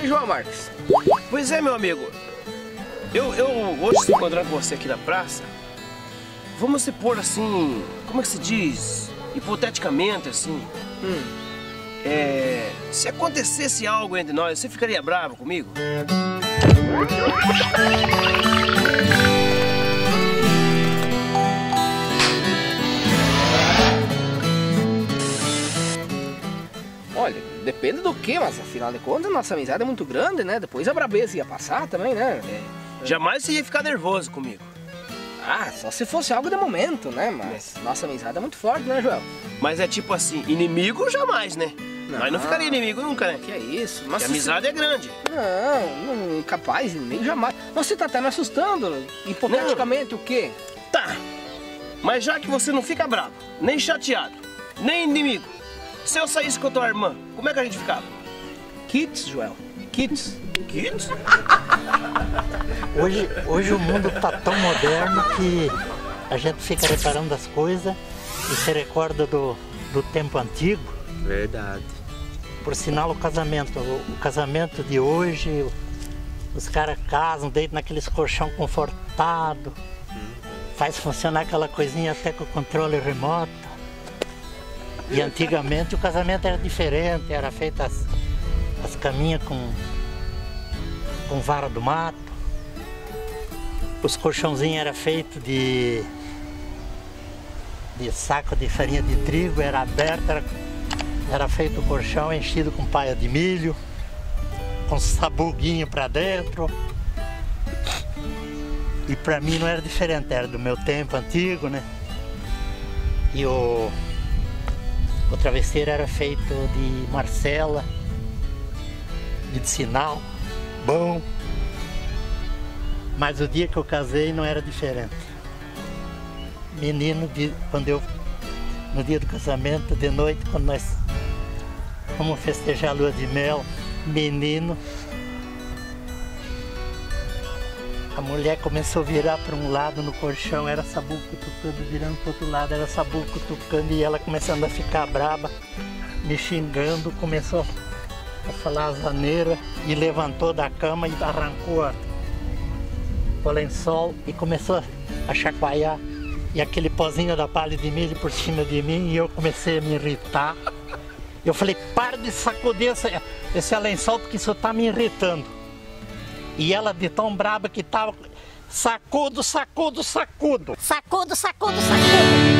hein, João Marques? Pois é, meu amigo. Eu, eu hoje se encontrar com você aqui na praça, vamos supor assim, como é que se diz? Hipoteticamente, assim. Hum. É, se acontecesse algo entre nós, você ficaria bravo comigo? Olha, depende do que, mas afinal de contas nossa amizade é muito grande, né? Depois a brabeza ia passar também, né? É. Jamais você ia ficar nervoso comigo. Ah, só se fosse algo de momento, né? Mas nossa amizade é muito forte, né, Joel? Mas é tipo assim, inimigo jamais, né? Nós não ficaria inimigo nunca, né? Que é isso? Mas a amizade é grande. Não, não, capaz, inimigo jamais. Você tá até me assustando. Hipoteticamente, não. o quê? Tá. Mas já que você não fica bravo, nem chateado, nem inimigo, se eu saísse com a tua irmã, como é que a gente ficava? Kits, Joel. Kits. Kits? hoje, hoje o mundo tá tão moderno que a gente fica reparando as coisas e se recorda do, do tempo antigo. Verdade. Por sinal, o casamento, o, o casamento de hoje, os caras casam, deitam naqueles colchão confortado, hum. faz funcionar aquela coisinha até com o controle remoto. E antigamente o casamento era diferente, era feito as, as caminhas com, com vara do mato. Os colchãozinhos eram feitos de, de saco de farinha de trigo, era aberto, era, era feito o colchão enchido com paia de milho, com sabuguinho para dentro. E para mim não era diferente, era do meu tempo antigo, né? E o o travesseiro era feito de marcela, de sinal, bom. Mas o dia que eu casei não era diferente. Menino, de, quando eu, no dia do casamento, de noite, quando nós fomos festejar a lua de mel, menino, A mulher começou a virar para um lado no colchão, era sabuco cutucando, virando para outro lado, era sabuco cutucando e ela começando a ficar braba, me xingando, começou a falar azaneira e levantou da cama e arrancou a, o lençol e começou a chacoalhar e aquele pozinho da palha de milho por cima de mim e eu comecei a me irritar. Eu falei, para de sacudir esse, esse lençol porque isso está me irritando. E ela de tão braba que tava, sacudo, sacudo, sacudo. Sacudo, sacudo, sacudo.